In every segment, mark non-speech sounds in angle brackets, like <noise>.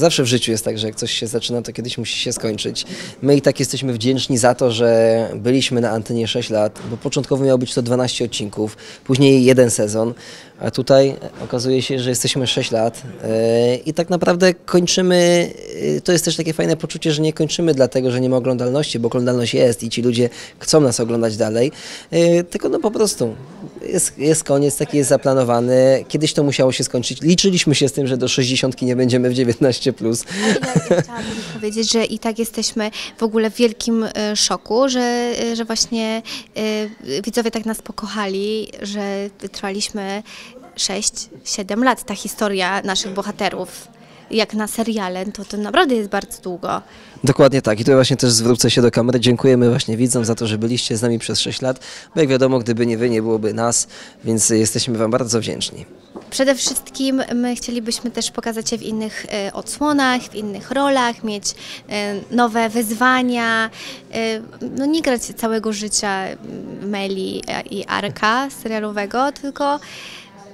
zawsze w życiu jest tak, że jak coś się zaczyna, to kiedyś musi się skończyć. My i tak jesteśmy wdzięczni za to, że byliśmy na antenie 6 lat, bo początkowo miało być to 12 odcinków, później jeden sezon, a tutaj okazuje się, że jesteśmy 6 lat e, i tak naprawdę kończymy, e, to jest też takie fajne poczucie, że nie kończymy dlatego, że nie ma oglądalności, bo oglądalność jest i ci ludzie chcą nas oglądać dalej, e, tylko no po prostu jest, jest koniec, taki jest zaplanowany. Kiedyś to musiało się skończyć. Liczyliśmy się z tym, że do 60 nie będziemy w 19. Plus. Ja chciałabym <laughs> powiedzieć, że i tak jesteśmy w ogóle w wielkim szoku, że, że właśnie widzowie tak nas pokochali, że wytrwaliśmy 6-7 lat. Ta historia naszych bohaterów, jak na seriale, to, to naprawdę jest bardzo długo. Dokładnie tak. I tu właśnie też zwrócę się do kamery. Dziękujemy właśnie widzom za to, że byliście z nami przez 6 lat, bo jak wiadomo, gdyby nie wy, nie byłoby nas, więc jesteśmy wam bardzo wdzięczni. Przede wszystkim my chcielibyśmy też pokazać się w innych e, odsłonach, w innych rolach, mieć e, nowe wyzwania, e, no nie grać całego życia Meli i Arka serialowego, tylko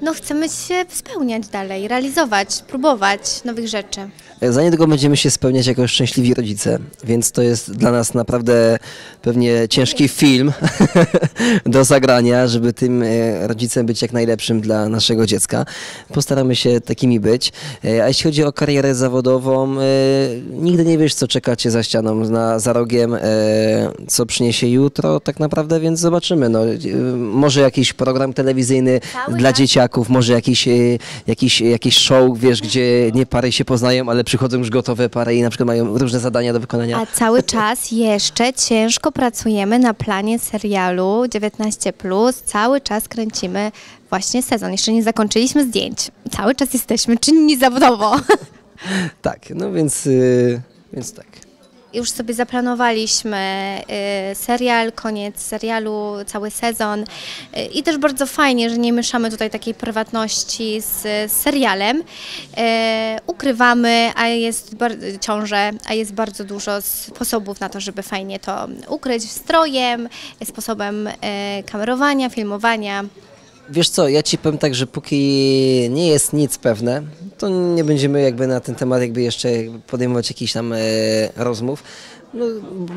no chcemy się spełniać dalej, realizować, próbować nowych rzeczy. Za niedługo będziemy się spełniać jako szczęśliwi rodzice, więc to jest dla nas naprawdę pewnie ciężki film <laughs> do zagrania, żeby tym e, rodzicem być jak najlepszym dla naszego dziecka. Postaramy się takimi być. E, A jeśli chodzi o karierę zawodową, e, nigdy nie wiesz, co czeka cię za ścianą, na, za rogiem, co przyniesie jutro tak naprawdę, więc zobaczymy. No, może jakiś program telewizyjny Cały dla czas. Dzieciaków, może jakiś, e, jakiś, jakiś show, wiesz, gdzie nie pary się poznają, ale przychodzą już gotowe pary i na przykład mają różne zadania do wykonania. A cały czas jeszcze ciężko pracujemy na planie serialu 19. Cały czas kręcimy właśnie sezon. Jeszcze nie zakończyliśmy zdjęć. Cały czas jesteśmy czynni zawodowo. <laughs> Tak, no więc, y, więc tak. Już sobie zaplanowaliśmy y, serial, koniec serialu, cały sezon y, i też bardzo fajnie, że nie mieszamy tutaj takiej prywatności z, serialem. Y, ukrywamy, a jest ciąże, a jest bardzo dużo sposobów na to, żeby fajnie to ukryć strojem, sposobem kamerowania, filmowania. Wiesz co, ja ci powiem tak, że póki nie jest nic pewne, to nie będziemy jakby na ten temat jakby jeszcze podejmować jakichś tam e, rozmów. No,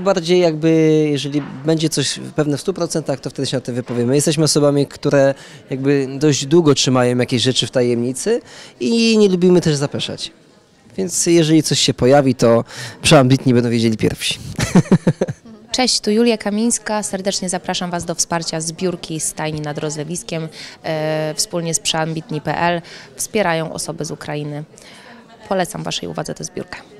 bardziej jakby, jeżeli będzie coś pewne w 100%, to wtedy się o tym wypowiemy. Jesteśmy osobami, które jakby dość długo trzymają jakieś rzeczy w tajemnicy i nie lubimy też zapeszać. Więc jeżeli coś się pojawi, to przeambitni będą wiedzieli pierwsi. <laughs> Cześć, tu Julia Kamińska. Serdecznie zapraszam Was do wsparcia zbiórki Stajni nad Rozlewiskiem. E, wspólnie z przeambitni.pl wspierają osoby z Ukrainy. Polecam Waszej uwadze tę zbiórkę.